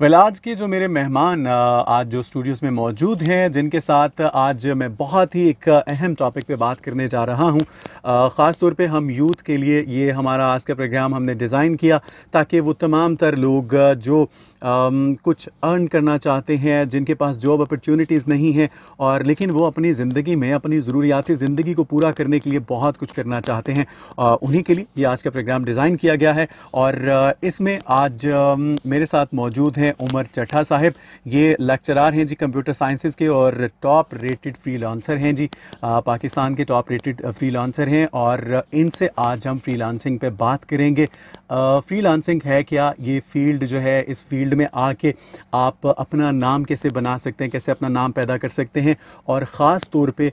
Well आज के जो मेरे मेहमान आज जो स्टूडियोज़ में मौजूद हैं, जिनके साथ आज मैं बहुत ही एक अहम टॉपिक पे बात करने जा रहा हूँ ख़ास तौर पे हम यूथ के लिए ये हमारा आज का प्रोग्राम हमने डिज़ाइन किया ताकि वो तमाम तर लोग जो कुछ अर्न करना चाहते हैं, जिनके पास जॉब अपॉर्चुनिटीज़ नहीं हैं और लेकिन वो अपनी ज़िंदगी में, अपनी ज़रूरियात ज़िंदगी को पूरा करने के लिए बहुत कुछ करना चाहते हैं उन्हीं के लिए ये आज का प्रोग्राम डिज़ाइन किया गया है और इसमें आज मेरे साथ मौजूद हैं उमर चट्ठा साहब। ये लेक्चरार हैं जी कंप्यूटर साइंसेज के और टॉप रेटेड फ्री हैं जी। आ, पाकिस्तान के टॉप रेटेड फ्री हैं और इनसे आज हम फ्री पर बात करेंगे। फ्री है क्या? ये फ़ील्ड जो है इस फ़ील्ड में आके आप अपना नाम कैसे बना सकते हैं कैसे अपना नाम पैदा कर सकते हैं? और ख़ास तौर पे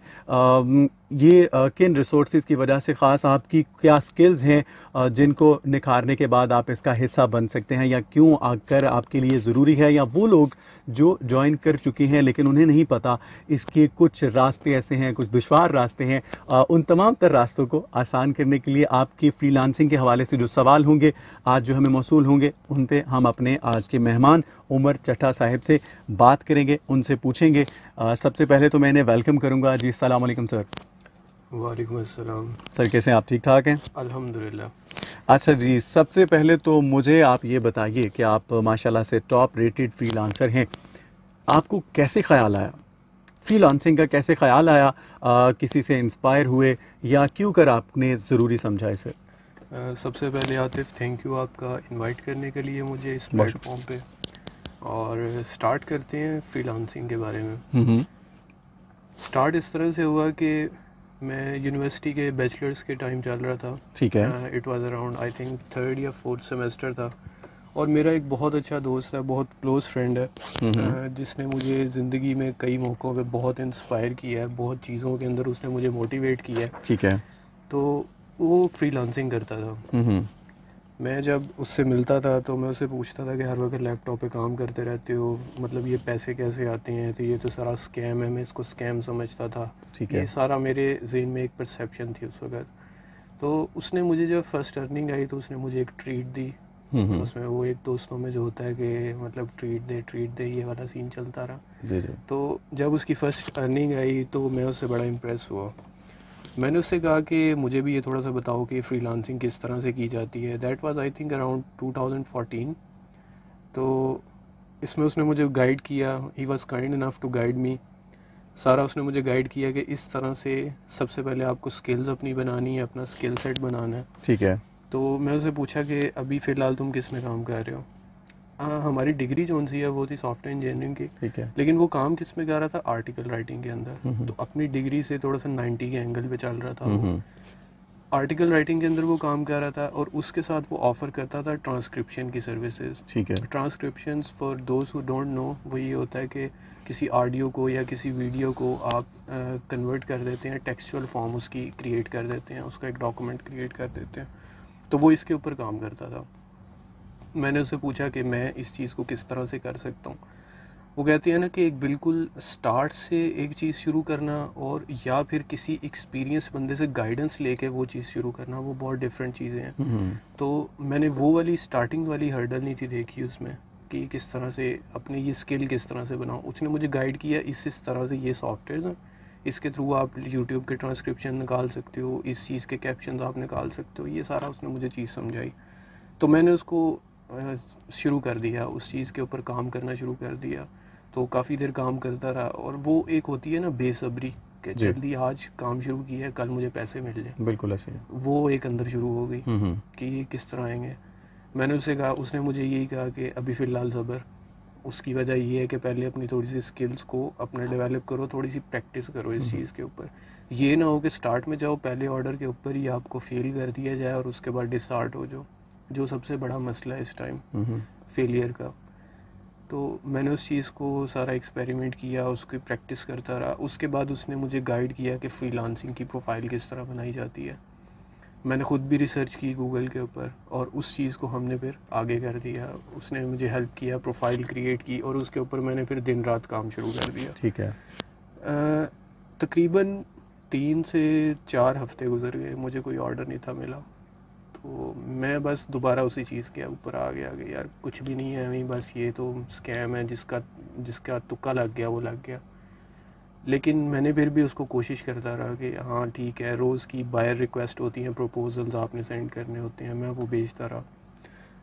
ये किन रिसोर्स की वजह से ख़ास आपकी क्या स्किल्स हैं जिनको निखारने के बाद आप इसका हिस्सा बन सकते हैं या क्यों आकर आपके लिए ज़रूरी है? या वो लोग जो ज्वाइन कर चुके हैं लेकिन उन्हें नहीं पता इसके कुछ रास्ते ऐसे हैं, कुछ दुशवार रास्ते हैं। उन तमाम तर रास्तों को आसान करने के लिए आपकी फ्रीलांसिंग के हवाले से जो सवाल होंगे, आज जो हमें मौसू होंगे, उन पर हम अपने आज के मेहमान उमर चट्टा साहिब से बात करेंगे, उनसे पूछेंगे। सबसे पहले तो मैंने वेलकम करूँगा। जी अलैक्म सर वालेकुम अस्सलाम। सर कैसे हैं? आप ठीक ठाक हैं? अल्हम्दुलिल्लाह। अच्छा जी सबसे पहले तो मुझे आप ये बताइए कि आप माशाल्लाह से टॉप रेटेड फ्रीलांसर हैं। आपको कैसे ख्याल आया? फ्रीलांसिंग का कैसे ख्याल आया? आ, किसी से इंस्पायर हुए या क्यों कर आपने ज़रूरी समझा इसे? सबसे पहले आतिफ थैंक यू आपका इनवाइट करने के लिए मुझे इस प्लेटफॉर्म पे। और स्टार्ट करते हैं फ्रीलांसिंग के बारे में। स्टार्ट हम्म, हम्म। इस तरह से हुआ कि मैं यूनिवर्सिटी के बैचलर्स के टाइम चल रहा था। ठीक है। It was around I think third या फोर्थ सेमेस्टर था। और मेरा एक बहुत अच्छा दोस्त है बहुत क्लोज फ्रेंड है। uh, जिसने मुझे ज़िंदगी में कई मौक़ों पे बहुत इंस्पायर किया है बहुत चीज़ों के अंदर उसने मुझे मोटिवेट किया है। ठीक है। तो वो फ्री करता था। मैं जब उससे मिलता था तो मैं उससे पूछता था कि हर वक्त लैपटॉप पे काम करते रहते हो मतलब ये पैसे कैसे आते हैं? तो ये तो सारा स्कैम है मैं इसको स्कैम समझता था। ठीक है। ये सारा मेरे जेन में एक परसेप्शन थी उस वक्त। तो उसने मुझे जब फ़र्स्ट अर्निंग आई तो उसने मुझे एक ट्रीट दी। हम्म। उसमें वो एक दोस्तों में जो होता है कि मतलब ट्रीट दे ट्रीट दे ये वाला सीन चलता रहा। तो जब उसकी फ़र्स्ट अर्निंग आई तो मैं उससे बड़ा इम्प्रेस हुआ। मैंने उससे कहा कि मुझे भी ये थोड़ा सा बताओ कि फ्रीलांसिंग किस तरह से की जाती है। That was I think around 2014 तो इसमें उसने मुझे गाइड किया। He was kind enough to guide me सारा उसने मुझे गाइड किया कि इस तरह से सबसे पहले आपको स्किल्स अपनी बनानी है अपना स्किल सेट बनाना है। ठीक है। तो मैं उससे पूछा कि अभी फ़िलहाल तुम किसमें काम कर रहे हो? हाँ हमारी डिग्री जो सी है वो थी सॉफ्टवेयर इंजीनियरिंग की। ठीक है। लेकिन वो काम किसमें कर रहा था? आर्टिकल राइटिंग के अंदर। तो अपनी डिग्री से थोड़ा सा नाइन्टी के एंगल पे चल रहा था आर्टिकल राइटिंग के अंदर वो काम कर रहा था और उसके साथ वो ऑफ़र करता था ट्रांसक्रिप्शन की सर्विसेज़ ठीक है। Transcription for those who don't know वो ये होता है कि किसी ऑडियो को या किसी वीडियो को आप कन्वर्ट कर देते हैं टेक्सचुअल फॉर्म उसकी क्रिएट कर देते हैं उसका एक डॉक्यूमेंट क्रिएट कर देते हैं। तो वो इसके ऊपर काम करता था। मैंने उससे पूछा कि मैं इस चीज़ को किस तरह से कर सकता हूँ। वो कहती है ना कि एक बिल्कुल स्टार्ट से एक चीज़ शुरू करना और या फिर किसी एक्सपीरियंस बंदे से गाइडेंस लेके वो चीज़ शुरू करना वो बहुत डिफरेंट चीज़ें हैं। हम्म। तो मैंने वो वाली स्टार्टिंग वाली हर्डल नहीं थी देखी उसमें कि किस तरह से अपने ये स्किल किस तरह से बनाऊँ। उसने मुझे गाइड किया इस इस तरह से ये सॉफ्टवेयर हैं। इसके थ्रू आप यूट्यूब के ट्रांसक्रिप्शन निकाल सकते हो इस चीज़ के कैप्शन आप निकाल सकते हो ये सारा उसने मुझे चीज़ समझाई। तो मैंने उसको शुरू कर दिया उस चीज़ के ऊपर काम करना शुरू कर दिया तो काफ़ी देर काम करता रहा और वो एक होती है ना बेसब्री कि जल्दी आज काम शुरू किया है कल मुझे पैसे मिल जाए। बिल्कुल ऐसे वो एक अंदर शुरू हो गई हम्म, हम्म। कि ये किस तरह आएँगे। मैंने उससे कहा उसने मुझे यही कहा कि अभी फ़िलहाल ज़बर उसकी वजह ये है कि पहले अपनी थोड़ी सी स्किल्स को अपना डेवलप करो थोड़ी सी प्रैक्टिस करो इस हम्म, चीज़ के ऊपर। ये ना हो कि स्टार्ट में जाओ पहले ऑर्डर के ऊपर ही आपको फेल कर दिया जाए और उसके बाद डिस्टार्ट हो जाओ। जो सबसे बड़ा मसला है इस टाइम फेलियर का। तो मैंने उस चीज़ को सारा एक्सपेरिमेंट किया उसकी प्रैक्टिस करता रहा। उसके बाद उसने मुझे गाइड किया कि फ्रीलांसिंग की प्रोफ़ाइल किस तरह बनाई जाती है। मैंने ख़ुद भी रिसर्च की गूगल के ऊपर और उस चीज़ को हमने फिर आगे कर दिया। उसने मुझे हेल्प किया प्रोफ़ाइल क्रिएट की और उसके ऊपर मैंने फिर दिन रात काम शुरू कर दिया। ठीक है। तकरीबन तीन से चार हफ़्ते गुजर गए। मुझे कोई ऑर्डर नहीं था मिला। तो मैं बस दोबारा उसी चीज़ के ऊपर आ गया कि यार कुछ भी नहीं है अभी बस ये तो स्कैम है जिसका जिसका तुक्का लग गया वो लग गया। लेकिन मैंने फिर भी उसको कोशिश करता रहा कि हाँ ठीक है रोज़ की बायर रिक्वेस्ट होती हैं प्रपोजल्स आपने सेंड करने होते हैं मैं वो भेजता रहा।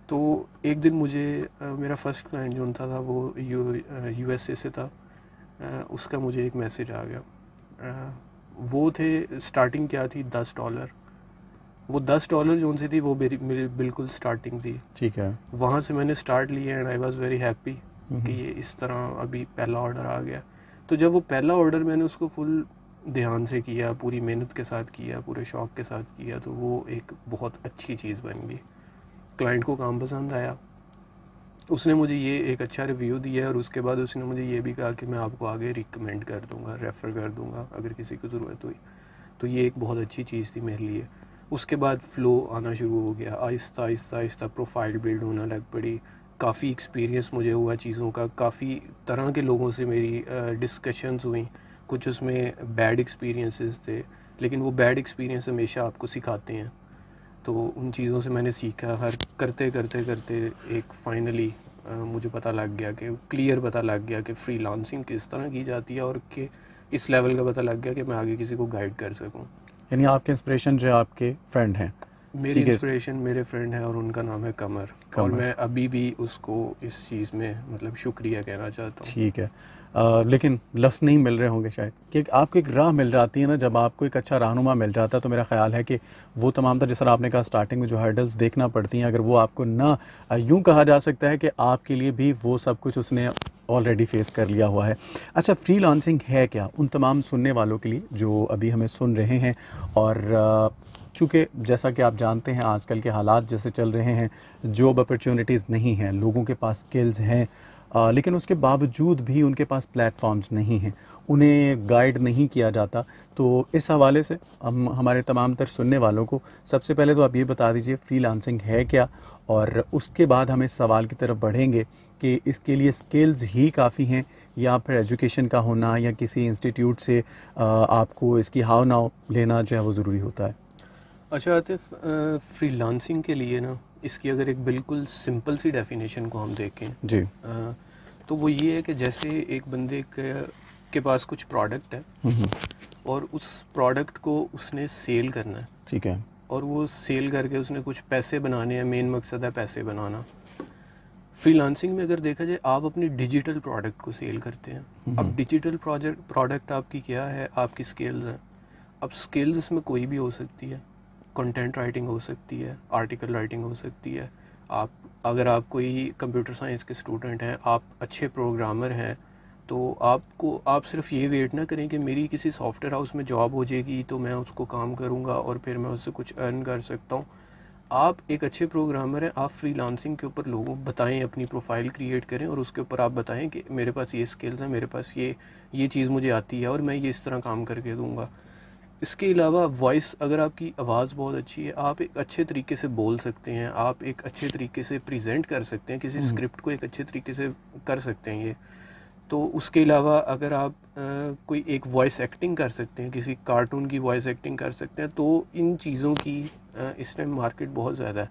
तो एक दिन मुझे आ, मेरा फ़र्स्ट क्लाइंट जो था था वो यू यू एस ए से था आ, उसका मुझे एक मैसेज आ गया। आ, वो थे स्टार्टिंग क्या थी? दस डॉलर वो दस डॉलर जो उनसे थी वो मेरी मेरी बिल्कुल स्टार्टिंग थी। ठीक है। वहाँ से मैंने स्टार्ट लिया and I was very happy कि ये इस तरह अभी पहला ऑर्डर आ गया। तो जब वो पहला ऑर्डर मैंने उसको फुल ध्यान से किया पूरी मेहनत के साथ किया पूरे शौक़ के साथ किया तो वो एक बहुत अच्छी चीज़ बन गई। क्लाइंट को काम पसंद आया। उसने मुझे ये एक अच्छा रिव्यू दिया और उसके बाद उसने मुझे ये भी कहा कि मैं आपको आगे रिकमेंड कर दूँगा रेफ़र कर दूँगा अगर किसी को ज़रूरत हुई। तो ये एक बहुत अच्छी चीज़ थी मेरे लिए। उसके बाद फ़्लो आना शुरू हो गया। आहिस्ता आहिस्ता आहिस्ता प्रोफ़ाइल बिल्ड होना लग पड़ी। काफ़ी एक्सपीरियंस मुझे हुआ चीज़ों का। काफ़ी तरह के लोगों से मेरी डिस्कशंस हुई। कुछ उसमें बैड एक्सपीरियंसेस थे, लेकिन वो बैड एक्सपीरियंस हमेशा आपको सिखाते हैं। तो उन चीज़ों से मैंने सीखा। हर करते करते करते एक फाइनली मुझे पता लग गया कि क्लियर पता लग गया कि फ्री किस तरह की जाती है और कि इस लेवल का पता लग गया कि मैं आगे किसी को गाइड कर सकूँ। यानी आपके इंस्पिरेशन जो आपके फ्रेंड हैं। मेरी इंस्पिरेशन मेरे फ्रेंड है और उनका नाम है कमर, कमर। और मैं अभी भी उसको इस चीज़ में मतलब शुक्रिया कहना चाहता हूँ। ठीक है। आ, लेकिन लफ नहीं मिल रहे होंगे शायद। कि आपको एक राह मिल जाती है ना जब आपको एक अच्छा रहनुमा मिल जाता है तो मेरा ख्याल है कि वो तमाम तरह जिस तरह आपने कहा स्टार्टिंग में जो हर्डल्स देखना पड़ती हैं अगर वो आपको ना यूँ कहा जा सकता है कि आपके लिए भी वो सब कुछ उसने ऑलरेडी फेस कर लिया हुआ है। अच्छा फ्री लॉन्सिंग है क्या? उन तमाम सुनने वालों के लिए जो अभी हमें सुन रहे हैं और चूँकि जैसा कि आप जानते हैं, आजकल के हालात जैसे चल रहे हैं जॉब अपॉर्चुनिटीज़ नहीं हैं, लोगों के पास स्किल्स हैं आ, लेकिन उसके बावजूद भी उनके पास प्लेटफॉर्म्स नहीं हैं। उन्हें गाइड नहीं किया जाता। तो इस हवाले से हम हमारे तमाम तर सुनने वालों को सबसे पहले तो आप ये बता दीजिए फ्री लांसिंग है क्या? और उसके बाद हम इस सवाल की तरफ़ बढ़ेंगे कि इसके लिए स्किल्स ही काफ़ी हैं या फिर एजुकेशन का होना या किसी इंस्टीट्यूट से आपको इसकी हाव नाव लेना जो है वो ज़रूरी होता है। अच्छा आतिफ फ्रीलांसिंग के लिए ना इसकी अगर एक बिल्कुल सिंपल सी डेफिनेशन को हम देखें जी। आ, तो वो ये है कि जैसे एक बंदे के, के पास कुछ प्रोडक्ट है। और उस प्रोडक्ट को उसने सेल करना है। ठीक है। और वो सेल करके उसने कुछ पैसे बनाने हैं मेन मकसद है पैसे बनाना। फ्रीलांसिंग में अगर देखा जाए आप अपनी डिजिटल प्रोडक्ट को सेल करते हैं। अब। डिजिटल प्रोजेक्ट प्रोडक्ट आपकी क्या है आपकी स्किल्स हैं। अब स्किल्स इसमें कोई भी हो सकती है। कंटेंट राइटिंग हो सकती है आर्टिकल राइटिंग हो सकती है। आप, अगर आप कोई कंप्यूटर साइंस के स्टूडेंट हैं, आप अच्छे प्रोग्रामर हैं तो आपको, आप सिर्फ़ ये वेट ना करें कि मेरी किसी सॉफ्टवेयर हाउस में जॉब हो जाएगी तो मैं उसको काम करूँगा और फिर मैं उससे कुछ अर्न कर सकता हूँ। आप एक अच्छे प्रोग्रामर हैं, आप फ्रीलांसिंग के ऊपर लोगों को बताएँ, अपनी प्रोफ़ाइल क्रिएट करें और उसके ऊपर आप बताएँ कि मेरे पास ये स्किल्स हैं, मेरे पास ये ये चीज़ मुझे आती है और मैं ये इस तरह काम करके दूँगा। इसके अलावा वॉइस अगर आपकी आवाज़ बहुत अच्छी है आप एक अच्छे तरीके से बोल सकते हैं आप एक अच्छे तरीके से प्रेजेंट कर सकते हैं किसी स्क्रिप्ट हम्म। को एक अच्छे तरीके से कर सकते हैं ये। तो उसके अलावा अगर आप आ, कोई एक वॉइस एक्टिंग कर सकते हैं किसी कार्टून की वॉइस एक्टिंग कर सकते हैं तो इन चीज़ों की आ, इस टाइम मार्केट बहुत ज़्यादा है।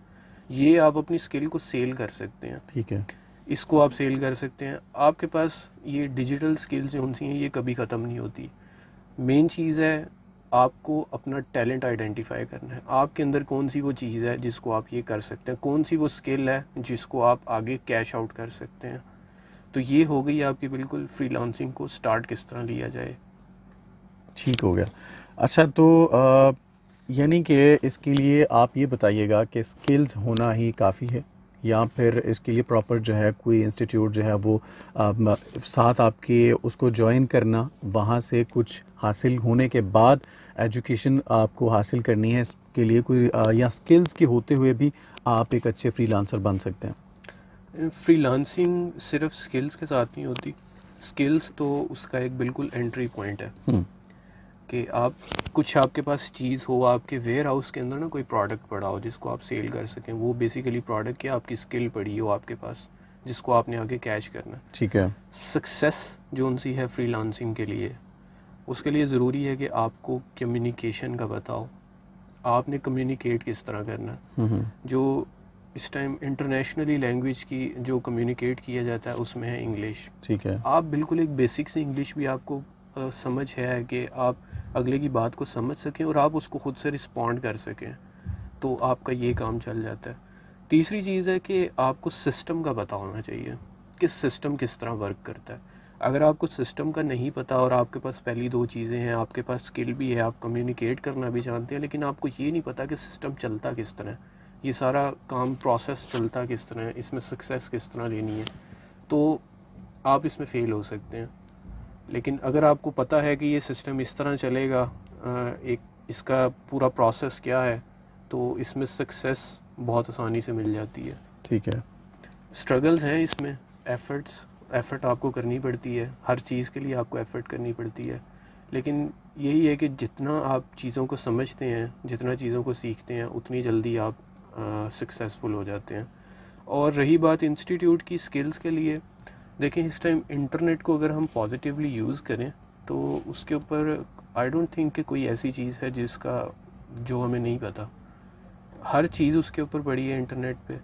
ये आप अपनी स्किल को सेल कर सकते हैं। ठीक है। इसको आप सेल कर सकते हैं। आपके पास ये डिजिटल स्किल्स जो सी हैं ये कभी ख़त्म नहीं होती। मेन चीज़ है आपको अपना टैलेंट आइडेंटिफाई करना है। आपके अंदर कौन सी वो चीज़ है जिसको आप ये कर सकते हैं? कौन सी वो स्किल है जिसको आप आगे कैश आउट कर सकते हैं? तो ये हो गई आपकी बिल्कुल फ्रीलांसिंग को स्टार्ट किस तरह लिया जाए। ठीक हो गया। अच्छा तो यानी कि इसके लिए आप ये बताइएगा कि स्किल्स होना ही काफ़ी है। या फिर इसके लिए प्रॉपर जो है कोई इंस्टीट्यूट जो है वो आ, साथ आपके उसको ज्वाइन करना वहाँ से कुछ हासिल होने के बाद एजुकेशन आपको हासिल करनी है इसके लिए कोई आ, या स्किल्स के होते हुए भी आप एक अच्छे फ्रीलांसर बन सकते हैं। फ्रीलांसिंग सिर्फ़ स्किल्स के साथ नहीं होती। स्किल्स तो उसका एक बिल्कुल एंट्री पॉइंट है। हम्म। कि आप कुछ आपके पास चीज़ हो आपके वेयर हाउस के अंदर ना कोई प्रोडक्ट पड़ा हो जिसको आप सेल कर सकें वो बेसिकली प्रोडक्ट क्या आपकी स्किल पड़ी हो आपके पास जिसको आपने आगे कैच करना ठीक है। सक्सेस जो उनसी है फ्रीलांसिंग के लिए उसके लिए ज़रूरी है कि आपको कम्युनिकेशन का बताओ। आपने कम्युनिकेट किस तरह करना हम्म, जो इस टाइम इंटरनेशनली लैंग्वेज की जो कम्युनिकेट किया जाता है उसमें है इंग्लिश ठीक है। आप बिल्कुल एक बेसिक से इंग्लिश भी आपको अ, समझ है कि आप अगले की बात को समझ सकें और आप उसको खुद से रिस्पॉन्ड कर सकें तो आपका ये काम चल जाता है। तीसरी चीज़ है कि आपको सिस्टम का पता होना चाहिए कि सिस्टम किस तरह वर्क करता है। अगर आपको सिस्टम का नहीं पता और आपके पास पहली दो चीज़ें हैं, आपके पास स्किल भी है, आप कम्युनिकेट करना भी जानते हैं, लेकिन आपको ये नहीं पता कि सिस्टम चलता किस तरह ये सारा काम प्रोसेस चलता किस तरह है, इसमें सक्सेस किस तरह लेनी है। तो आप इसमें फ़ेल हो सकते हैं। लेकिन अगर आपको पता है कि ये सिस्टम इस तरह चलेगा एक इसका पूरा प्रोसेस क्या है तो इसमें सक्सेस बहुत आसानी से मिल जाती है। ठीक है। स्ट्रगल्स हैं इसमें एफर्ट्स एफर्ट आपको करनी पड़ती है हर चीज़ के लिए आपको एफर्ट करनी पड़ती है। लेकिन यही है कि जितना आप चीज़ों को समझते हैं जितना चीज़ों को सीखते हैं उतनी जल्दी आप सक्सेसफुल हो जाते हैं। और रही बात इंस्टीट्यूट की स्किल्स के लिए देखें इस टाइम इंटरनेट को अगर हम पॉजिटिवली यूज़ करें तो उसके ऊपर आई डोंट थिंक कि कोई ऐसी चीज़ है जिसका जो हमें नहीं पता। हर चीज़ उसके ऊपर पड़ी है इंटरनेट पे।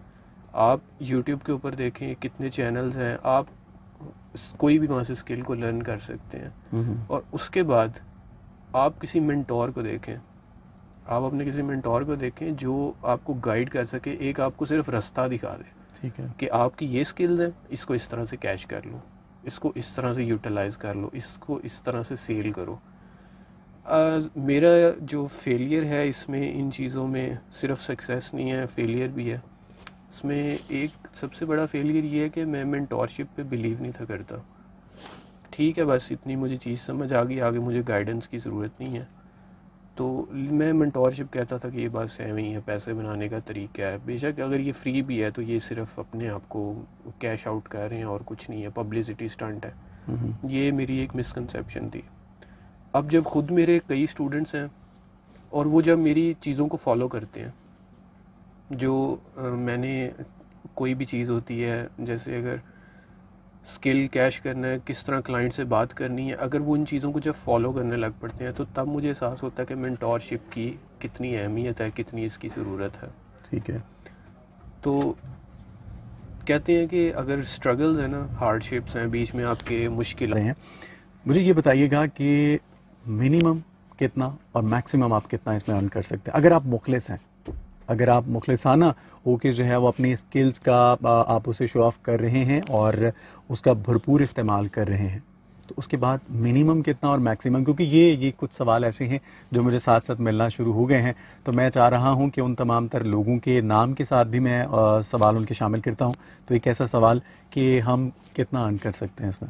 आप यूट्यूब के ऊपर देखें कितने चैनल्स हैं आप कोई भी वहाँ से स्किल को लर्न कर सकते हैं। और उसके बाद आप किसी मेंटोर को देखें। आप अपने किसी मेंटोर को देखें जो आपको गाइड कर सके एक आपको सिर्फ़ रास्ता दिखा दे। ठीक है। कि आपकी ये स्किल्स हैं इसको इस तरह से कैच कर लो इसको इस तरह से यूटिलाइज कर लो इसको इस तरह से सेल करो। आ, मेरा जो फेलियर है इसमें इन चीज़ों में सिर्फ़ सक्सेस नहीं है फेलियर भी है। इसमें एक सबसे बड़ा फेलियर ये है कि मैं मेंटोरशिप पे बिलीव नहीं था करता। ठीक है बस इतनी मुझे चीज़ समझ आ गई आगे मुझे गाइडेंस की ज़रूरत नहीं है। तो मैं मेंटोरशिप कहता था कि ये बात सेम ही है पैसे बनाने का तरीका है। बेशक अगर ये फ्री भी है तो ये सिर्फ़ अपने आप को कैश आउट कर रहे हैं और कुछ नहीं है पब्लिसिटी स्टंट है। हम्म, ये मेरी एक मिसकंसेप्शन थी। अब जब खुद मेरे कई स्टूडेंट्स हैं और वो जब मेरी चीज़ों को फॉलो करते हैं जो अ, मैंने कोई भी चीज़ होती है जैसे अगर स्किल कैश करना है किस तरह क्लाइंट से बात करनी है अगर वो इन चीज़ों को जब फॉलो करने लग पड़ते हैं तो तब मुझे एहसास होता है कि मेंटोरशिप की कितनी अहमियत है कितनी इसकी ज़रूरत है। ठीक है। तो कहते हैं कि अगर स्ट्रगल्स हैं ना हार्डशिप्स हैं बीच में आपके मुश्किल हैं मुझे ये बताइएगा कि मिनिमम कितना और मैक्सिमम आप कितना इसमें अर्न कर सकते हैं? अगर आप मुखलिस हैं अगर आप मुखलसाना होके जो है वो अपनी स्किल्स का आप उसे शो ऑफ़ कर रहे हैं और उसका भरपूर इस्तेमाल कर रहे हैं तो उसके बाद मिनिमम कितना और मैक्सिमम क्योंकि ये ये कुछ सवाल ऐसे हैं जो मुझे साथ साथ मिलना शुरू हो गए हैं। तो मैं चाह रहा हूँ कि उन तमाम तर लोगों के नाम के साथ भी मैं आ, सवाल उनके शामिल करता हूँ। तो एक ऐसा सवाल कि हम कितना अर्न कर सकते हैं इसमें?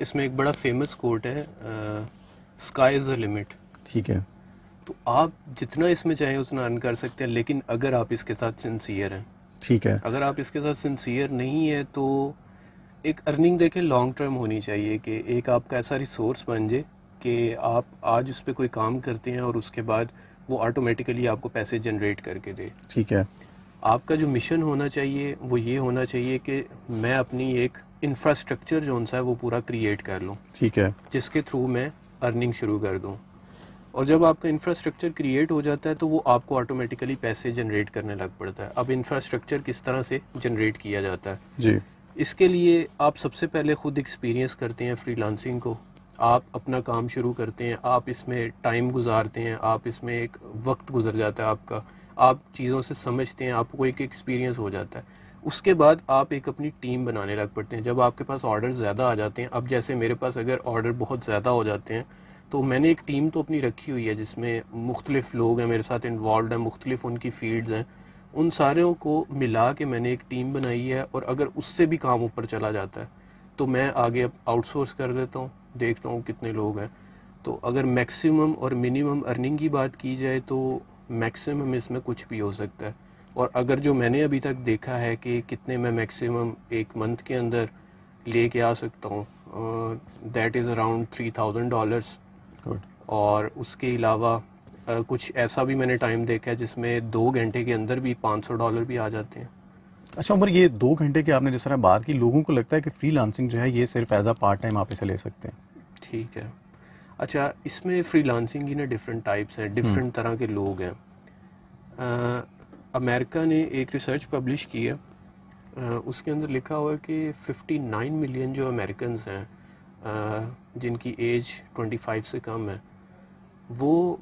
इसमें एक बड़ा फ़ेमस कोट है स्काई इज़ द लिमिट ठीक है। तो आप जितना इसमें चाहें उतना अर्न कर सकते हैं लेकिन अगर आप इसके साथ सिंसियर हैं। ठीक है। अगर आप इसके साथ सिंसियर नहीं है तो एक अर्निंग देखें लॉन्ग टर्म होनी चाहिए कि एक आपका ऐसा रिसोर्स बन जाए कि आप आज उस पर कोई काम करते हैं और उसके बाद वो ऑटोमेटिकली आपको पैसे जनरेट करके दे। ठीक है। आपका जो मिशन होना चाहिए वो ये होना चाहिए कि मैं अपनी एक इंफ्रास्ट्रक्चर जो सा है वो पूरा क्रिएट कर लूँ। ठीक है। जिसके थ्रू मैं अर्निंग शुरू कर दूँ। और जब आपका इंफ्रास्ट्रक्चर क्रिएट हो जाता है तो वो आपको ऑटोमेटिकली पैसे जनरेट करने लग पड़ता है। अब इंफ्रास्ट्रक्चर किस तरह से जनरेट किया जाता है? जी। इसके लिए आप सबसे पहले खुद एक्सपीरियंस करते हैं फ्रीलांसिंग को। आप अपना काम शुरू करते हैं आप इसमें टाइम गुजारते हैं आप इसमें एक वक्त गुजर जाता है आपका। आप चीज़ों से समझते हैं आपको एक एक्सपीरियंस हो जाता है। उसके बाद आप एक अपनी टीम बनाने लग पड़ते हैं। जब आपके पास ऑर्डर ज़्यादा आ जाते हैं अब जैसे मेरे पास अगर ऑर्डर बहुत ज़्यादा हो जाते हैं तो मैंने एक टीम तो अपनी रखी हुई है जिसमें मुख्तलिफ़ लोग हैं, मेरे साथ इन्वॉल्व हैं, मुख्तलिफ़ उनकी फील्ड्स हैं। उन सारों को मिला के मैंने एक टीम बनाई है और अगर उससे भी काम ऊपर चला जाता है तो मैं आगे अब आउटसोर्स कर देता हूँ, देखता हूँ कितने लोग हैं। तो अगर मैक्सिमम और मिनिमम अर्निंग की बात की जाए तो मैक्सिमम इसमें कुछ भी हो सकता है। और अगर जो मैंने अभी तक देखा है कि कितने मैं मैक्सिमम एक मंथ के अंदर ले के आ सकता हूँ that is around three thousand dollars good और उसके अलावा कुछ ऐसा भी मैंने टाइम देखा है जिसमें दो घंटे के अंदर भी 500 डॉलर भी आ जाते हैं। अच्छा उमर ये दो घंटे की आपने जिस तरह बात की लोगों को लगता है कि फ्रीलांसिंग जो है ये सिर्फ़ एज अ पार्ट टाइम आप इसे ले सकते हैं। ठीक है। अच्छा इसमें फ्रीलांसिंग की ना डिफरेंट टाइप्स हैं डिफरेंट तरह के लोग हैं। अमेरिका ने एक रिसर्च पब्लिश की है अ, उसके अंदर लिखा हुआ है कि 59 मिलियन जो अमेरिकन हैं जिनकी एज 25 से कम है वो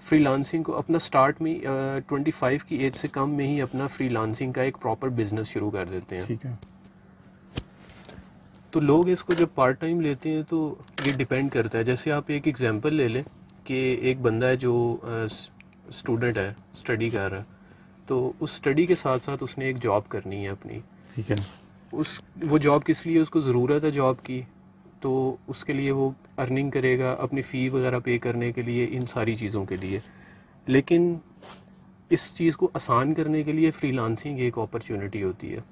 फ्रीलांसिंग को अपना स्टार्ट में ट्वेंटी फाइव की एज से कम में ही अपना फ्रीलांसिंग का एक प्रॉपर बिज़नेस शुरू कर देते हैं। ठीक है। तो लोग इसको जब पार्ट टाइम लेते हैं तो ये डिपेंड करता है। जैसे आप एक एग्जांपल ले लें कि एक बंदा है जो स्टूडेंट है स्टडी कर रहा है। तो उस स्टडी के साथ साथ उसने एक जॉब करनी है अपनी। ठीक है। उस वो जॉब किस लिए? उसको ज़रूरत है जॉब की। तो उसके लिए वो अर्निंग करेगा अपनी फ़ी वगैरह पे करने के लिए इन सारी चीज़ों के लिए। लेकिन इस चीज़ को आसान करने के लिए फ्रीलांसिंग एक अपॉर्चुनिटी होती है।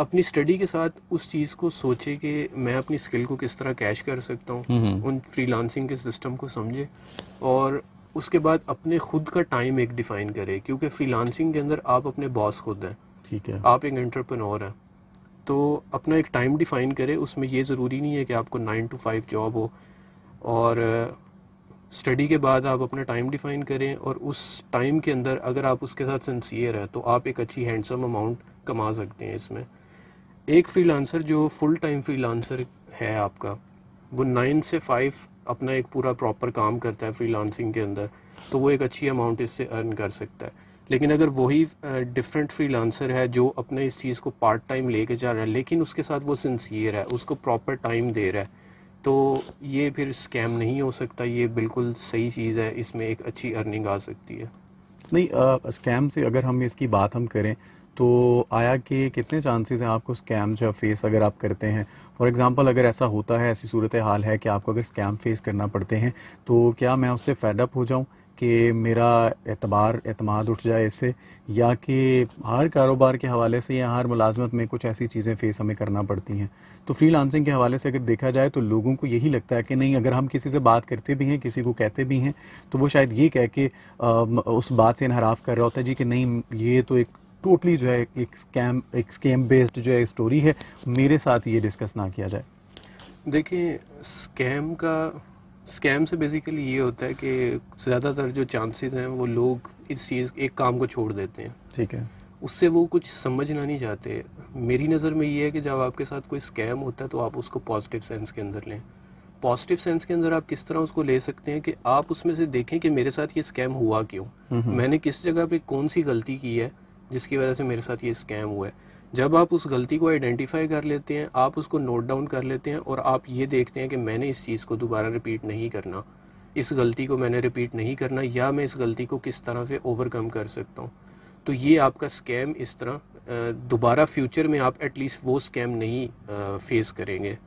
अपनी स्टडी के साथ उस चीज़ को सोचे कि मैं अपनी स्किल को किस तरह कैश कर सकता हूँ उन फ्रीलांसिंग के सिस्टम को समझे और उसके बाद अपने खुद का टाइम एक डिफ़ाइन करे क्योंकि फ्रीलांसिंग के अंदर आप अपने बॉस खुद हैं। ठीक है। आप एक एंटरप्रेन्योर हैं। तो अपना एक टाइम डिफाइन करें, उसमें ये ज़रूरी नहीं है कि आपको नाइन टू फाइव जॉब हो। और स्टडी के बाद आप अपना टाइम डिफाइन करें और उस टाइम के अंदर अगर आप उसके साथ सिंसियर हैं तो आप एक अच्छी हैंडसम अमाउंट कमा सकते हैं इसमें। एक फ्रीलांसर जो फुल टाइम फ्रीलांसर है आपका, वो नाइन से फाइव अपना एक पूरा प्रॉपर काम करता है फ्रीलांसिंग के अंदर तो वो एक अच्छी अमाउंट इससे अर्न कर सकता है। लेकिन अगर वही डिफरेंट फ्रीलांसर है जो अपने इस चीज़ को पार्ट टाइम लेके जा रहा है लेकिन उसके साथ वो सिंसियर है उसको प्रॉपर टाइम दे रहा है तो ये फिर स्कैम नहीं हो सकता ये बिल्कुल सही चीज़ है इसमें एक अच्छी अर्निंग आ सकती है। नहीं आ, स्कैम से अगर हम इसकी बात हम करें तो आया कि कितने चांसेस हैं आपको स्कैम जो फेस अगर आप करते हैं? फॉर एग्जांपल अगर ऐसा होता है ऐसी सूरत हाल है कि आपको अगर स्कैम फेस करना पड़ते हैं तो क्या मैं उससे फेडअप हो जाऊँ? कि मेरा एतबार, एतमाद उठ जाए इससे, या कि हर कारोबार के हवाले से या हर मुलाजमत में कुछ ऐसी चीज़ें फेस हमें करना पड़ती हैं। तो फ्री लांसिंग के हवाले से अगर देखा जाए तो लोगों को यही लगता है कि नहीं, अगर हम किसी से बात करते भी हैं, किसी को कहते भी हैं तो वो शायद ये कह के उस बात से इनहराफ कर रहा होता है जी कि नहीं, ये तो एक टोटली जो है एक स्कैम एक स्कैम बेस्ड जो है स्टोरी है, मेरे साथ ये डिस्कस ना किया जाए। देखिए स्कैम का स्कैम से बेसिकली ये होता है कि ज़्यादातर जो चांसेस हैं वो लोग इस चीज़ एक काम को छोड़ देते हैं। ठीक है। उससे वो कुछ समझना नहीं चाहते। मेरी नज़र में ये है कि जब आपके साथ कोई स्कैम होता है तो आप उसको पॉजिटिव सेंस के अंदर लें। पॉजिटिव सेंस के अंदर आप किस तरह उसको ले सकते हैं कि आप उसमें से देखें कि मेरे साथ ये स्कैम हुआ क्यों। मैंने किस जगह पे कौन सी गलती की है जिसकी वजह से मेरे साथ ये स्कैम हुआ है। जब आप उस गलती को आइडेंटिफाई कर लेते हैं आप उसको नोट डाउन कर लेते हैं और आप ये देखते हैं कि मैंने इस चीज़ को दोबारा रिपीट नहीं करना। इस गलती को मैंने रिपीट नहीं करना या मैं इस गलती को किस तरह से ओवरकम कर सकता हूँ। तो ये आपका स्कैम इस तरह दोबारा फ्यूचर में आप एटलीस्ट वो स्कैम नहीं फेस करेंगे।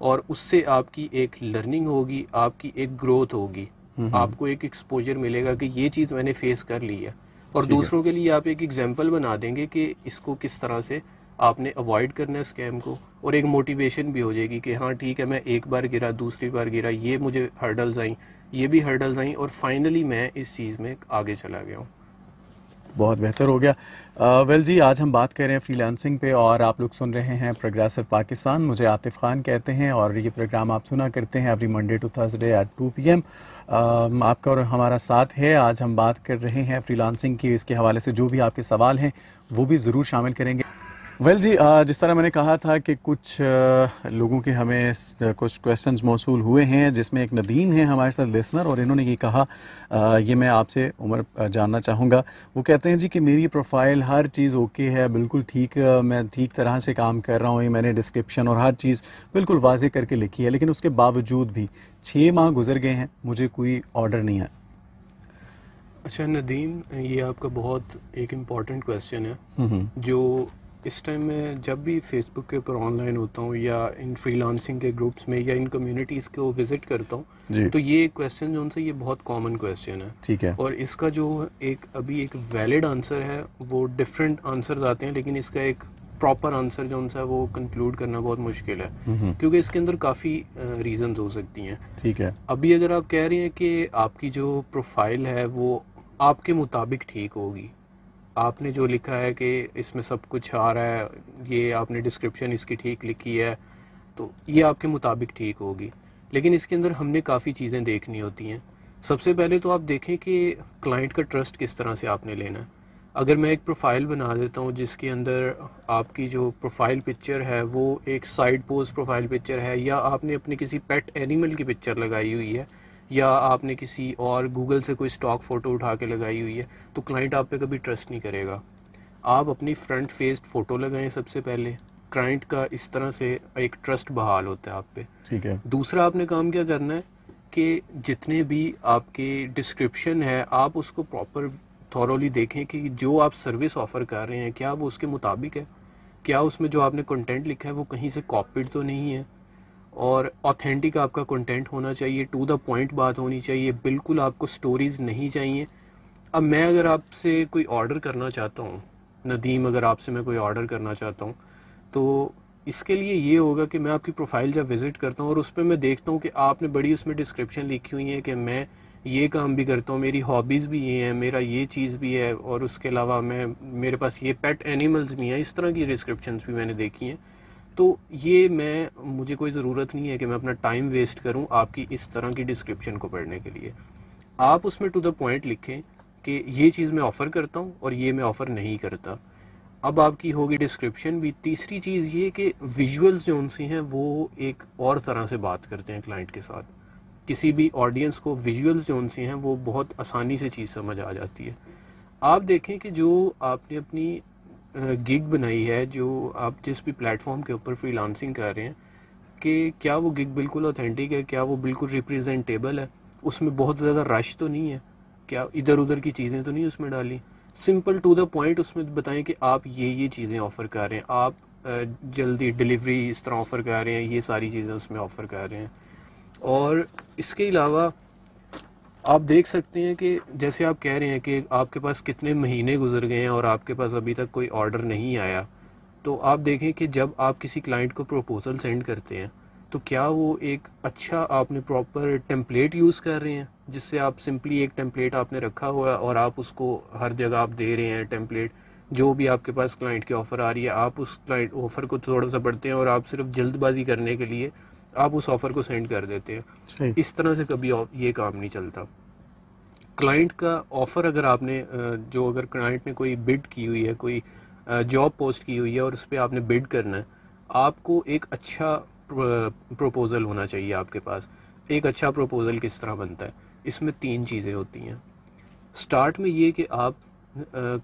और उससे आपकी एक लर्निंग होगी आपकी एक ग्रोथ होगी। आपको एक एक्सपोजर मिलेगा कि ये चीज़ मैंने फेस कर ली है। और दूसरों के लिए आप एक एग्ज़ाम्पल बना देंगे कि इसको किस तरह से आपने अवॉइड करना है स्कैम को और एक मोटिवेशन भी हो जाएगी कि हाँ ठीक है मैं एक बार गिरा दूसरी बार गिरा ये मुझे हर्डल्स आई ये भी हर्डल्स आई और फाइनली मैं इस चीज़ में आगे चला गया हूँ। बहुत बेहतर हो गया। वेल जी, आज हम बात कर रहे हैं फ्रीलांसिंग पे और आप लोग सुन रहे हैं प्रोग्रेसिव पाकिस्तान मुझे आतिफ खान कहते हैं और ये प्रोग्राम आप सुना करते हैं every Monday to Thursday at two P M आपका और हमारा साथ है। आज हम बात कर रहे हैं फ्रीलांसिंग की, इसके हवाले से जो भी आपके सवाल हैं, वो भी ज़रूर शामिल करेंगे। वेल well, जी जिस तरह मैंने कहा था कि कुछ लोगों के हमें कुछ क्वेश्चंस मौसू हुए हैं जिसमें एक नदीम है हमारे साथ लिसनर और इन्होंने ये कहा ये मैं आपसे उम्र जानना चाहूँगा। वो कहते हैं जी कि मेरी प्रोफ़ाइल हर चीज़ ओके है बिल्कुल ठीक मैं ठीक तरह से काम कर रहा हूँ मैंने डिस्क्रिप्शन और हर चीज़ बिल्कुल वाजे करके लिखी है लेकिन उसके बावजूद भी छः माह गुजर गए हैं मुझे कोई ऑर्डर नहीं है। अच्छा नदीम ये आपका बहुत एक इंपॉर्टेंट क्वेश्चन है जो इस टाइम मैं जब भी फेसबुक के ऊपर ऑनलाइन होता हूँ या इन फ्रीलांसिंग के ग्रुप्स में या इन कम्युनिटीज़ को विज़िट करता हूँ तो ये क्वेश्चन जो उनसे ये बहुत कॉमन क्वेश्चन है। ठीक है। और इसका जो एक अभी एक वैलिड आंसर है वो डिफरेंट आंसर्स आते हैं लेकिन इसका एक प्रॉपर आंसर जो उनसे वो कंक्लूड करना बहुत मुश्किल है। क्योंकि इसके अंदर काफ़ी रीजन हो सकती हैं। ठीक है। अभी अगर आप कह रहे हैं कि आपकी जो प्रोफ़ाइल है वो आपके मुताबिक ठीक होगी आपने जो लिखा है कि इसमें सब कुछ आ रहा है, ये आपने डिस्क्रिप्शन इसकी ठीक लिखी है तो ये आपके मुताबिक ठीक होगी। लेकिन इसके अंदर हमने काफ़ी चीज़ें देखनी होती हैं। सबसे पहले तो आप देखें कि क्लाइंट का ट्रस्ट किस तरह से आपने लेना है। अगर मैं एक प्रोफ़ाइल बना देता हूँ जिसके अंदर आपकी जो प्रोफ़ाइल पिक्चर है, वो एक साइड पोज प्रोफ़ाइल पिक्चर है, या आपने अपने किसी पेट एनिमल की पिक्चर लगाई हुई है या आपने किसी और गूगल से कोई स्टॉक फ़ोटो उठा के लगाई हुई है तो क्लाइंट आप पे कभी ट्रस्ट नहीं करेगा। आप अपनी फ्रंट फेस्ड फ़ोटो लगाएँ सबसे पहले। क्लाइंट का इस तरह से एक ट्रस्ट बहाल होता है आप पे। ठीक है। दूसरा आपने काम क्या करना है कि जितने भी आपके डिस्क्रिप्शन है आप उसको प्रॉपर थॉरली देखें कि जो आप सर्विस ऑफ़र कर रहे हैं क्या वो उसके मुताबिक है? क्या उसमें जो आपने कंटेंट लिखा है वो कहीं से कॉपीड तो नहीं है? और ऑथेंटिक आपका कंटेंट होना चाहिए टू द पॉइंट बात होनी चाहिए, बिल्कुल आपको स्टोरीज़ नहीं चाहिए। अब मैं अगर आपसे कोई ऑर्डर करना चाहता हूँ, नदीम अगर आपसे मैं कोई ऑर्डर करना चाहता हूँ तो इसके लिए ये होगा कि मैं आपकी प्रोफ़ाइल जब विज़िट करता हूँ और उस पर मैं देखता हूँ कि आपने बड़ी उसमें डिस्क्रिप्शन लिखी हुई है कि मैं ये काम भी करता हूँ, मेरी हॉबीज़ भी ये हैं, मेरा ये चीज़ भी है, और उसके अलावा मैं, मेरे पास ये पेट एनिमल्स भी हैं, इस तरह की डिस्क्रिप्शन भी मैंने देखी हैं। तो ये मैं, मुझे कोई ज़रूरत नहीं है कि मैं अपना टाइम वेस्ट करूँ आपकी इस तरह की डिस्क्रिप्शन को पढ़ने के लिए। आप उसमें टू द पॉइंट लिखें कि ये चीज़ मैं ऑफ़र करता हूँ और ये मैं ऑफ़र नहीं करता। अब आपकी होगी डिस्क्रिप्शन भी। तीसरी चीज़ ये कि विजुअल्स जो उनसे हैं, वो एक और तरह से बात करते हैं क्लाइंट के साथ। किसी भी ऑडियंस को विजुअल्स जो उनसे हैं, वो बहुत आसानी से चीज़ समझ आ जाती है। आप देखें कि जो आपने अपनी गिग बनाई है जो आप जिस भी प्लेटफॉर्म के ऊपर फ्रीलांसिंग कर रहे हैं, कि क्या वो गिग बिल्कुल ऑथेंटिक है, क्या वो बिल्कुल रिप्रेजेंटेबल है? उसमें बहुत ज़्यादा रश तो नहीं है? क्या इधर उधर की चीज़ें तो नहीं उसमें डाली? सिंपल टू द पॉइंट उसमें बताएँ कि आप ये ये चीज़ें ऑफ़र कर रहे हैं। आप जल्दी डिलीवरी इस तरह ऑफ़र कर रहे हैं, ये सारी चीज़ें उसमें ऑफ़र कर रहे हैं। और इसके अलावा आप देख सकते हैं कि जैसे आप कह रहे हैं कि आपके पास कितने महीने गुजर गए हैं और आपके पास अभी तक कोई ऑर्डर नहीं आया तो आप देखें कि जब आप किसी क्लाइंट को प्रपोज़ल सेंड करते हैं तो क्या वो एक अच्छा आपने प्रॉपर टेम्पलेट यूज़ कर रहे हैं, जिससे आप सिंपली एक टेम्पलेट आपने रखा हुआ है और आप उसको हर जगह आप दे रहे हैं टेम्पलेट जो भी आपके पास क्लाइंट की ऑफ़र आ रही है, आप उस क्लाइंट ऑफ़र को थोड़ा सा बढ़ते हैं और आप सिर्फ़ जल्दबाजी करने के लिए आप उस ऑफ़र को सेंड कर देते हैं। इस तरह से कभी ये काम नहीं चलता। क्लाइंट का ऑफ़र अगर आपने जो अगर क्लाइंट ने कोई बिड की हुई है कोई जॉब पोस्ट की हुई है और उस पर आपने बिड करना है आपको एक अच्छा प्रपोज़ल होना चाहिए आपके पास। एक अच्छा प्रपोज़ल किस तरह बनता है? इसमें तीन चीज़ें होती हैं। स्टार्ट में ये कि आप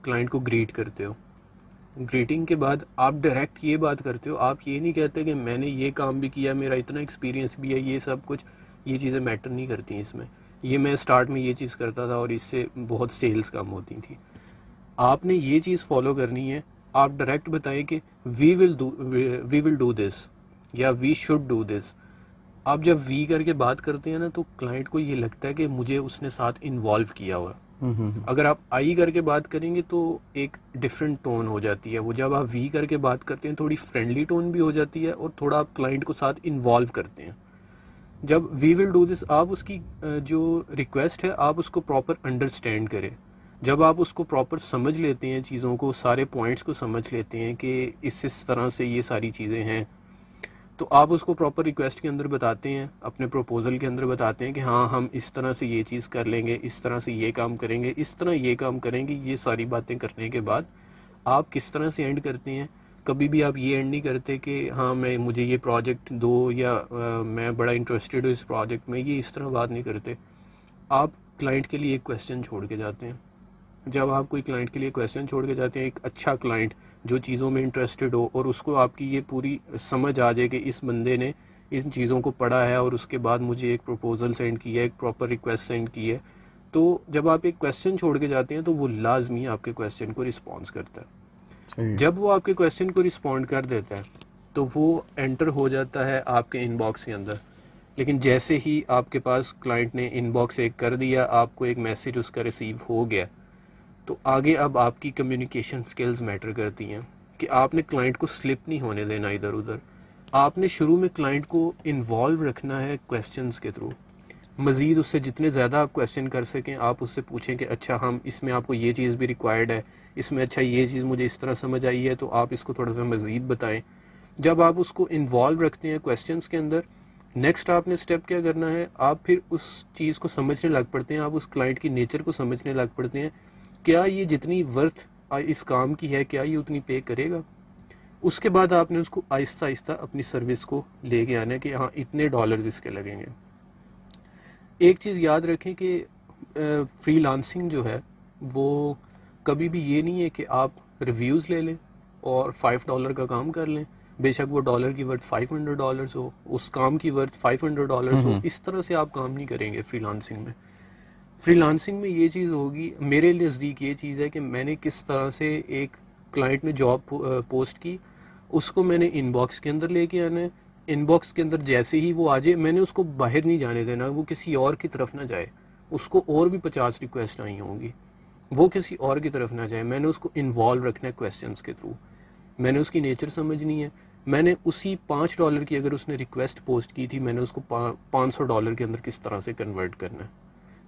क्लाइंट को ग्रीट करते हो। ग्रीटिंग के बाद आप डायरेक्ट ये बात करते हो, आप ये नहीं कहते कि मैंने ये काम भी किया, मेरा इतना एक्सपीरियंस भी है, ये सब कुछ, ये चीज़ें मैटर नहीं करती इसमें। ये मैं स्टार्ट में ये चीज़ करता था और इससे बहुत सेल्स कम होती थी। आपने ये चीज़ फॉलो करनी है, आप डायरेक्ट बताएँ कि we will do we will do this या वी शुड डू दिस आप जब वी करके बात करते हैं ना तो क्लाइंट को ये लगता है कि मुझे उसने साथ इन्वॉल्व किया हुआ। अगर आप आई करके बात करेंगे तो एक डिफरेंट टोन हो जाती है। वो जब आप वी करके बात करते हैं, थोड़ी फ्रेंडली टोन भी हो जाती है और थोड़ा आप क्लाइंट को साथ इन्वॉल्व करते हैं। जब वी विल डू दिस आप उसकी जो रिक्वेस्ट है, आप उसको प्रॉपर अंडरस्टैंड करें। जब आप उसको प्रॉपर समझ लेते हैं चीज़ों को, सारे पॉइंट्स को समझ लेते हैं कि इस इस तरह से ये सारी चीज़ें हैं तो आप उसको प्रॉपर रिक्वेस्ट के अंदर बताते हैं अपने प्रपोज़ल के अंदर बताते हैं कि हाँ हम इस तरह से ये चीज़ कर लेंगे इस तरह से ये काम करेंगे इस तरह ये काम करेंगे ये सारी बातें करने के बाद आप किस तरह से एंड करते हैं? कभी भी आप ये एंड नहीं करते कि हाँ मैं मुझे ये प्रोजेक्ट दो या आ, मैं बड़ा इंटरेस्टेड हूँ इस प्रोजेक्ट में ये इस तरह बात नहीं करते। आप क्लाइंट के लिए एक क्वेश्चन छोड़ के जाते हैं। जब आप कोई क्लाइंट के लिए क्वेश्चन छोड़ के जाते हैं एक अच्छा क्लाइंट जो चीज़ों में इंटरेस्टेड हो और उसको आपकी ये पूरी समझ आ जाए कि इस बंदे ने इन चीज़ों को पढ़ा है और उसके बाद मुझे एक प्रपोज़ल सेंड किया है एक प्रॉपर रिक्वेस्ट सेंड की है। तो जब आप एक क्वेश्चन छोड़ के जाते हैं तो वो लाजमी आपके क्वेश्चन को रिस्पॉन्स करता है। जब वो आपके क्वेश्चन को रिस्पॉन्ड कर देता है तो वो एंटर हो जाता है आपके इनबॉक्स के अंदर। लेकिन जैसे ही आपके पास क्लाइंट ने इनबॉक्स एक कर दिया आपको एक मैसेज उसका रिसीव हो गया तो आगे अब आपकी कम्युनिकेशन स्किल्स मैटर करती हैं कि आपने क्लाइंट को स्लिप नहीं होने देना इधर उधर। आपने शुरू में क्लाइंट को इन्वॉल्व रखना है क्वेश्चंस के थ्रू मज़ीद उससे जितने ज़्यादा आप क्वेश्चन कर सकें, आप उससे पूछें कि अच्छा हम इसमें आपको ये चीज़ भी रिक्वायर्ड है, इसमें अच्छा ये चीज़ मुझे इस तरह समझ आई है तो आप इसको थोड़ा सा मज़ीद बताएँ। जब आप उसको इन्वॉल्व रखते हैं क्वेश्चंस के अंदर नेक्स्ट आपने स्टेप क्या करना है? आप फिर उस चीज़ को समझने लग पड़ते हैं, आप उस क्लाइंट की नेचर को समझने लग पड़ते हैं। क्या ये जितनी वर्थ इस काम की है क्या ये उतनी पे करेगा? उसके बाद आपने उसको आहिस्ता आहिस्ता अपनी सर्विस को लेके आना है कि हाँ इतने डॉलर इसके लगेंगे। एक चीज़ याद रखें कि फ्री जो है वो कभी भी ये नहीं है कि आप रिव्यूज़ ले लें और फाइव डॉलर का काम कर लें। बेशक वो डॉलर की वर्थ फाइव हंड्रेड डॉलर हो उस काम की वर्थ फाइव हंड्रेड डॉलर हो इस तरह से आप काम नहीं करेंगे फ्रीलांसिंग में। फ्रीलांसिंग में ये चीज़ होगी, मेरे नज़दीक ये चीज़ है कि मैंने किस तरह से एक क्लाइंट ने जॉब पोस्ट की, उसको मैंने इनबॉक्स के अंदर लेके आना है। इनबॉक्स के अंदर जैसे ही वो आ जाए, मैंने उसको बाहर नहीं जाने देना, वो किसी और की तरफ़ ना जाए। उसको और भी पचास रिक्वेस्ट आई होंगी। वो किसी और की तरफ़ ना जाए। मैंने उसको इन्वॉल्व रखना है क्वेश्चन के थ्रू मैंने उसकी नेचर समझनी है। मैंने उसी पाँच डॉलर की अगर उसने रिक्वेस्ट पोस्ट की थी, मैंने उसको पाँच सौ डॉलर के अंदर किस तरह से कन्वर्ट करना है।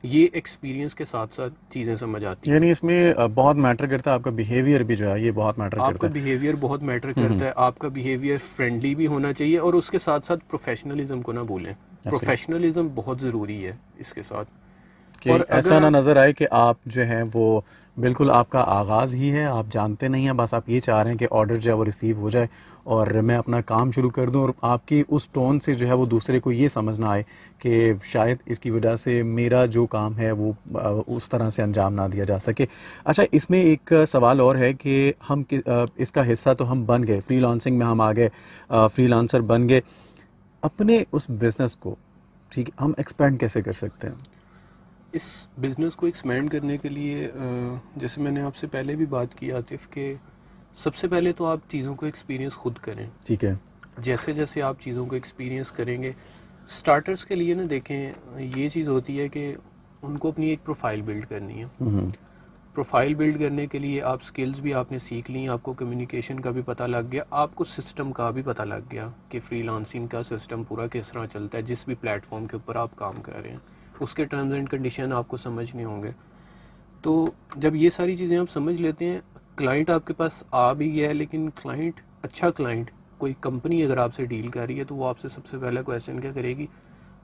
ये एक्सपीरियंस के साथ साथ चीज़ें समझ आती हैं। यानी इसमें बहुत मैटर करता है आपका बिहेवियर भी जो है ये बहुत मैटर करता है। आपका बिहेवियर बहुत मैटर करता है आपका बिहेवियर फ्रेंडली भी होना चाहिए और उसके साथ साथ प्रोफेशनलिज्म को ना भूलें। प्रोफेशनलिज्म बहुत ज़रूरी है इसके साथ। और ऐसा ना नज़र आए कि आप जो है वो बिल्कुल आपका आगाज़ ही है आप जानते नहीं हैं बस आप ये चाह रहे हैं कि ऑर्डर जो है वो रिसीव हो जाए। और मैं अपना काम शुरू कर दूँ और आपकी उस टोन से जो है वो दूसरे को ये समझना आए कि शायद इसकी वजह से मेरा जो काम है वो उस तरह से अंजाम ना दिया जा सके। अच्छा इसमें एक सवाल और है कि हम इसका हिस्सा तो हम बन गए फ्री में हम आ गए फ्री बन गए। अपने उस बिज़नेस को, ठीक है हम एक्सपेंड कैसे कर सकते हैं? इस बिज़नेस को एक्सपेंड करने के लिए जैसे मैंने आपसे पहले भी बात की, आतिफ, के सबसे पहले तो आप चीज़ों को एक्सपीरियंस खुद करें। ठीक है। जैसे जैसे आप चीज़ों को एक्सपीरियंस करेंगे स्टार्टर्स के लिए ना देखें ये चीज़ होती है कि उनको अपनी एक प्रोफ़ाइल बिल्ड करनी है। प्रोफ़ाइल हम्म। बिल्ड करने के लिए आप स्किल्स भी आपने सीख ली आपको कम्युनिकेशन का भी पता लग गया आपको सिस्टम का भी पता लग गया कि फ्रीलांसिंग का सिस्टम पूरा किस तरह चलता है जिस भी प्लेटफॉर्म के ऊपर आप काम कर रहे हैं। उसके टर्म्स एंड कंडीशन आपको समझने होंगे। तो जब ये सारी चीज़ें आप समझ लेते हैं क्लाइंट आपके पास आ भी गया है लेकिन क्लाइंट अच्छा क्लाइंट कोई कंपनी अगर आपसे डील कर रही है तो वो आपसे सबसे पहला क्वेश्चन क्या करेगी?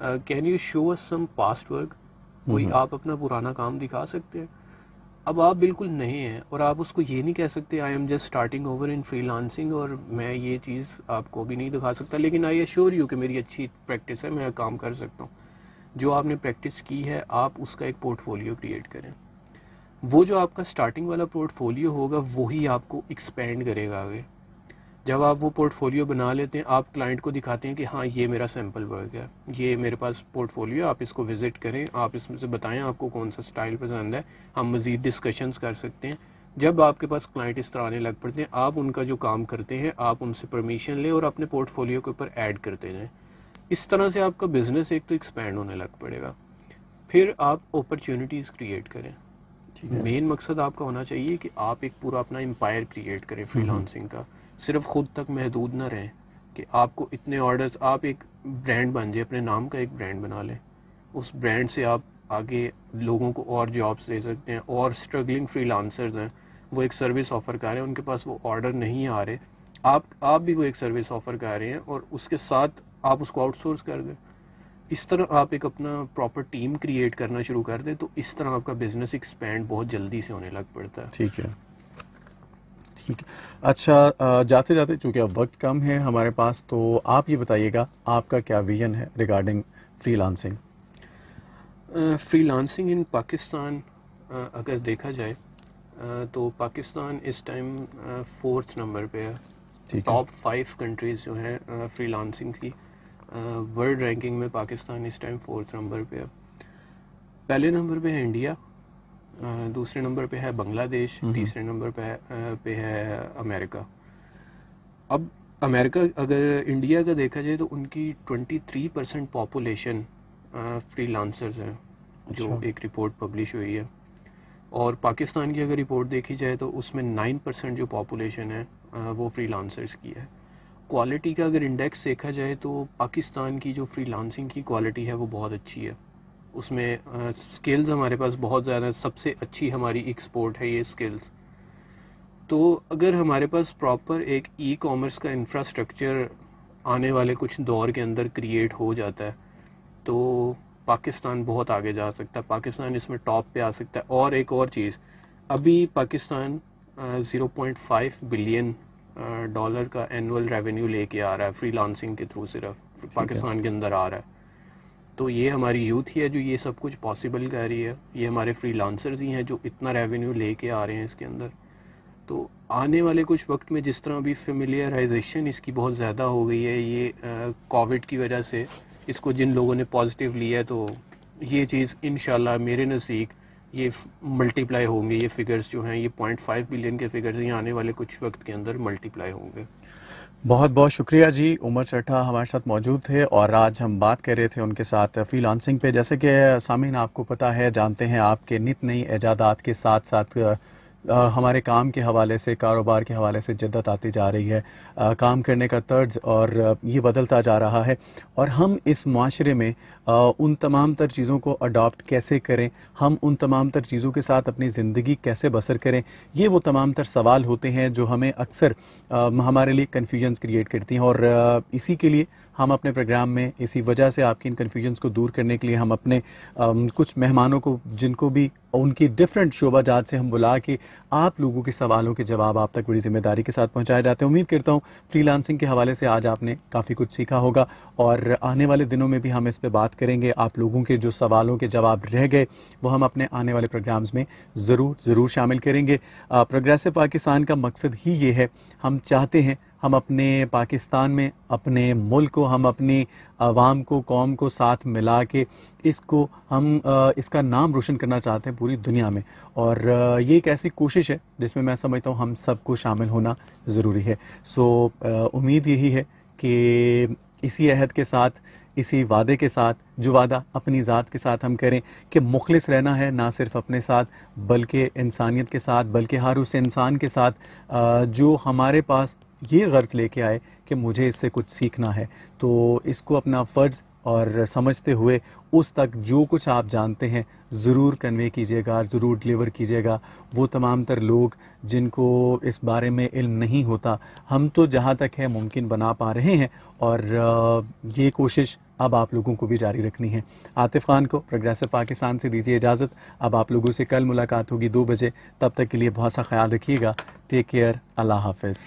Can you show us some past work कोई हम्म। आप अपना पुराना काम दिखा सकते हैं। अब आप बिल्कुल नए हैं और आप उसको ये नहीं कह सकते I am just starting over in freelancing और मैं ये चीज़ आपको भी नहीं दिखा सकता लेकिन आई एश्योर यू कि मेरी अच्छी प्रैक्टिस है मैं काम कर सकता हूँ। जो आपने प्रैक्टिस की है आप उसका एक पोर्टफोलियो क्रिएट करें। वो जो आपका स्टार्टिंग वाला पोर्टफोलियो होगा, वही आपको एक्सपेंड करेगा आगे। जब आप वो पोर्टफोलियो बना लेते हैं, आप क्लाइंट को दिखाते हैं कि हाँ ये मेरा सैंपल वर्क है। ये मेरे पास पोर्टफोलियो आप इसको विज़िट करें, आप इसमें से बताएँ आपको कौन सा स्टाइल पसंद है। हम मज़ीद डिस्कशंस कर सकते हैं। जब आपके पास क्लाइंट इस तरह आने लग पड़ते हैं, आप उनका जो काम करते हैं, आप उनसे परमिशन लें और अपने पोर्टफोलियो के ऊपर ऐड करते जाएँ। इस तरह से आपका बिज़नेस एक तो एक्सपेंड होने लग पड़ेगा। फिर आप अपॉर्चुनिटीज़ क्रिएट करें। मेन मकसद आपका होना चाहिए कि आप एक पूरा अपना एम्पायर क्रिएट करें फ्रीलांसिंग का। सिर्फ़ खुद तक महदूद ना रहें कि आपको इतने ऑर्डर्स आप एक ब्रांड बन जाए अपने नाम का एक ब्रांड बना लें। उस ब्रांड से आप आगे लोगों को और जॉब्स दे सकते हैं और स्ट्रगलिंग फ्रीलांसर्स हैं। वो एक सर्विस ऑफ़र कर रहे हैं उनके पास वो ऑर्डर नहीं आ रहे। आप आप भी वो एक सर्विस ऑफ़र कर रहे हैं और उसके साथ आप उसको आउटसोर्स कर दें। इस तरह आप एक अपना प्रॉपर टीम क्रिएट करना शुरू कर दें तो इस तरह आपका बिज़नेस एक्सपेंड बहुत जल्दी से होने लग पड़ता है। ठीक है। ठीक। अच्छा जाते जाते चूँकि अब वक्त कम है हमारे पास तो आप ये बताइएगा आपका क्या विजन है regarding freelancing freelancing in Pakistan अगर देखा जाए तो पाकिस्तान इस टाइम फोर्थ नंबर पे है। टॉप फाइव कंट्रीज़ जो हैं फ्री लांसिंग की। वर्ल्ड रैंकिंग में पाकिस्तान इस टाइम फोर्थ नंबर पे है। पहले नंबर पे है इंडिया दूसरे नंबर पे है बांग्लादेश तीसरे नंबर पे है पे है अमेरिका अब अमेरिका अगर इंडिया का देखा जाए तो उनकी 23 परसेंट पॉपुलेशन फ्री लांसर्स हैं जो अच्छा। एक रिपोर्ट पब्लिश हुई है। और पाकिस्तान की अगर रिपोर्ट देखी जाए तो उसमें 9 परसेंट जो पॉपुलेशन है वो फ्री लांसर्स की है। क्वालिटी का अगर इंडेक्स देखा जाए तो पाकिस्तान की जो फ्रीलांसिंग की क्वालिटी है वो बहुत अच्छी है। उसमें स्किल्स हमारे पास बहुत ज़्यादा, सबसे अच्छी हमारी एक्सपोर्ट है ये स्किल्स तो अगर हमारे पास प्रॉपर एक ई कॉमर्स का इंफ्रास्ट्रक्चर आने वाले कुछ दौर के अंदर क्रिएट हो जाता है तो पाकिस्तान बहुत आगे जा सकता है। पाकिस्तान इसमें टॉप पे आ सकता है। और एक और चीज़, अभी Pakistan zero point five billion dollar का एनुअल रेवेन्यू लेके आ रहा है फ्री लांसिंग के थ्रू सिर्फ़ पाकिस्तान के अंदर आ रहा है। तो ये हमारी यूथ ही है जो ये सब कुछ पॉसिबल कर रही है। ये हमारे फ्री लांसर्स ही हैं जो इतना रेवेन्यू लेके आ रहे हैं इसके अंदर। तो आने वाले कुछ वक्त में जिस तरह अभी फेमिलियराइजेशन इसकी बहुत ज़्यादा हो गई है ये कोविड की वजह से इसको जिन लोगों ने पॉजिटिव लिया है तो ये चीज़ इन मेरे नज़दीक ये मल्टीप्लाई होंगे, ये फिगर्स जो हैं, ये पॉइंट फाइव बिलियन के फिगर्स ये आने वाले कुछ वक्त के अंदर मल्टीप्लाई होंगे। बहुत बहुत शुक्रिया जी, उमर चट्टा हमारे साथ मौजूद थे और आज हम बात कर रहे थे उनके साथ फ्रीलांसिंग पे। जैसे कि सामिन, आपको पता है, जानते हैं आपके नित नई ऐजादात के साथ साथ हमारे काम के हवाले से, कारोबार के हवाले से जिद्दत आती जा रही है। काम करने का तर्ज और ये बदलता जा रहा है। और हम इस माशरे में उन तमाम तर चीज़ों को अडॉप्ट कैसे करें? हम उन तमाम तर चीज़ों के साथ अपनी ज़िंदगी कैसे बसर करें? ये वो तमाम तर सवाल होते हैं जो हमें अक्सर हमारे लिए कन्फ्यूजन्स क्रिएट करती हैं। और इसी के लिए हम अपने प्रोग्राम में इसी वजह से आपकी इन कन्फ्यूजन्स को दूर करने के लिए हम अपने कुछ मेहमानों को, जिनको भी उनकी डिफरेंट शोबा जात से हम बुला के आप लोगों के सवालों के जवाब आप तक बड़ी ज़िम्मेदारी के साथ पहुँचाए जाते हैं। उम्मीद करता हूँ फ्रीलांसिंग के हवाले से आज आपने काफ़ी कुछ सीखा होगा और आने वाले दिनों में भी हम इस पर बात करेंगे। आप लोगों के जो सवालों के जवाब रह गए, वो हम अपने आने वाले प्रोग्राम्स में ज़रूर ज़रूर शामिल करेंगे। प्रोग्रेसिव पाकिस्तान का मकसद ही ये है, हम चाहते हैं हम अपने पाकिस्तान में, अपने मुल्क को, हम अपनी आवाम को, कौम को साथ मिला के इसको हम इसका नाम रोशन करना चाहते हैं पूरी दुनिया में। और ये एक ऐसी कोशिश है जिसमें मैं समझता हूँ हम सबको शामिल होना ज़रूरी है। सो उम्मीद यही है कि इसी अहद के साथ, इसी वादे के साथ, जो वादा अपनी ज़ात के साथ हम करें कि मुखलिस रहना है ना सिर्फ़ अपने साथ, बल्कि इंसानियत के साथ, बल्कि हर उस इंसान के साथ जो हमारे पास ये गर्ज लेके आए कि मुझे इससे कुछ सीखना है। तो इसको अपना फ़र्ज़ और समझते हुए उस तक जो कुछ आप जानते हैं, ज़रूर कन्वे कीजिएगा, ज़रूर डिलीवर कीजिएगा। वो तमाम तर लोग जिनको इस बारे में इल्म नहीं होता, हम तो जहाँ तक है मुमकिन बना पा रहे हैं और ये कोशिश अब आप लोगों को भी जारी रखनी है। आतिफ़ खान को प्रोग्रेसिव पाकिस्तान से दीजिए इजाज़त। अब आप लोगों से कल मुलाकात होगी दो बजे। तब तक के लिए बहुत सा ख्याल रखिएगा। Take care. अल्लाह हाफिज़।